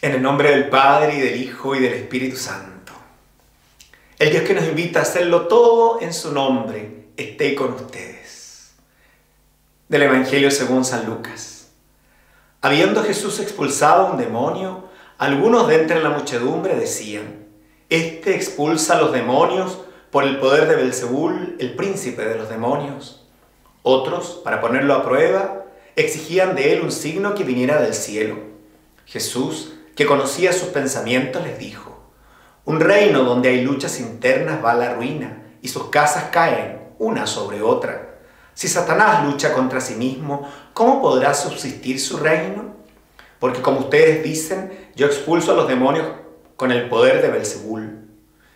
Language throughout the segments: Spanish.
En el nombre del Padre y del Hijo y del Espíritu Santo. El Dios que nos invita a hacerlo todo en su nombre esté con ustedes. Del Evangelio según San Lucas. Habiendo Jesús expulsado un demonio, algunos de entre la muchedumbre decían, Este expulsa a los demonios por el poder de Belzebul, el príncipe de los demonios. Otros, para ponerlo a prueba, exigían de él un signo que viniera del cielo. Jesús, que conocía sus pensamientos, les dijo, un reino donde hay luchas internas va a la ruina y sus casas caen una sobre otra. Si Satanás lucha contra sí mismo, ¿cómo podrá subsistir su reino? Porque como ustedes dicen, yo expulso a los demonios con el poder de Belzebul.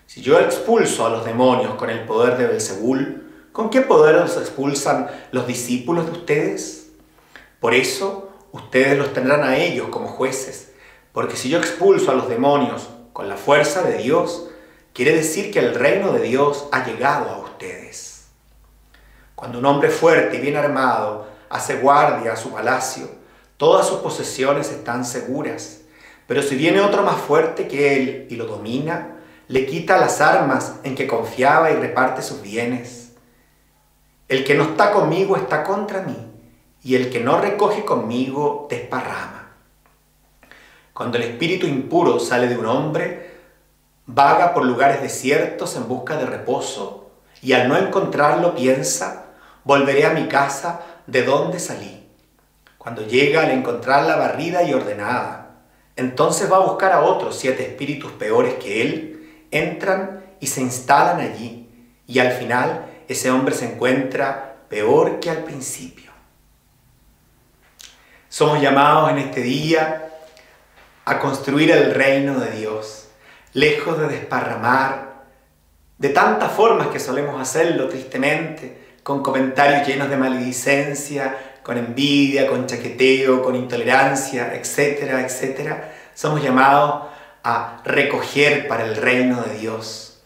Si yo expulso a los demonios con el poder de Belzebul, ¿con qué poder los expulsan los discípulos de ustedes? Por eso, ustedes los tendrán a ellos como jueces porque si yo expulso a los demonios con la fuerza de Dios, quiere decir que el reino de Dios ha llegado a ustedes. Cuando un hombre fuerte y bien armado hace guardia a su palacio, todas sus posesiones están seguras. Pero si viene otro más fuerte que él y lo domina, le quita las armas en que confiaba y reparte sus bienes. El que no está conmigo está contra mí, y el que no recoge conmigo desparrama. Cuando el espíritu impuro sale de un hombre, vaga por lugares desiertos en busca de reposo y al no encontrarlo piensa, volveré a mi casa de donde salí. Cuando llega al encontrarla barrida y ordenada, entonces va a buscar a otros siete espíritus peores que él, entran y se instalan allí y al final ese hombre se encuentra peor que al principio. Somos llamados en este día a construir el reino de Dios, lejos de desparramar de tantas formas que solemos hacerlo tristemente, con comentarios llenos de maledicencia, con envidia, con chaqueteo, con intolerancia, etcétera, etcétera, somos llamados a recoger para el reino de Dios.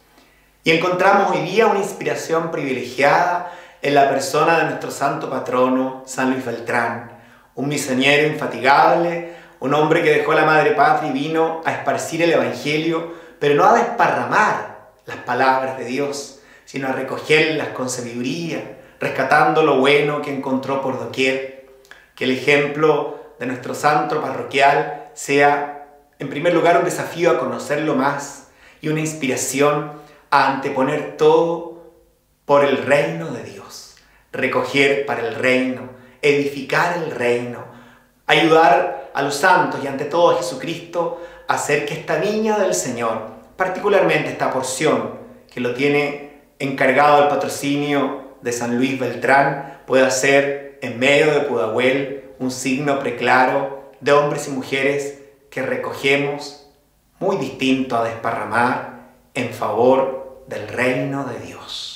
Y encontramos hoy día una inspiración privilegiada en la persona de nuestro santo patrono, San Luis Beltrán, un misionero infatigable, un hombre que dejó la madre patria y vino a esparcir el Evangelio, pero no a desparramar las palabras de Dios, sino a recogerlas con sabiduría, rescatando lo bueno que encontró por doquier. Que el ejemplo de nuestro santo parroquial sea, en primer lugar, un desafío a conocerlo más y una inspiración a anteponer todo por el reino de Dios, recoger para el reino, edificar el reino, ayudar a los santos y ante todo a Jesucristo hacer que esta viña del Señor, particularmente esta porción que lo tiene encargado el patrocinio de San Luis Beltrán, pueda ser en medio de Pudahuel un signo preclaro de hombres y mujeres que recogemos muy distinto a desparramar en favor del reino de Dios.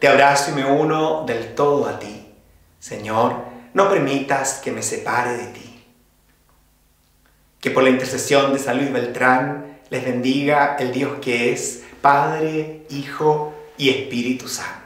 te abrazo y me uno del todo a ti. Señor, no permitas que me separe de ti. Que por la intercesión de San Luis Beltrán les bendiga el Dios que es Padre, Hijo y Espíritu Santo.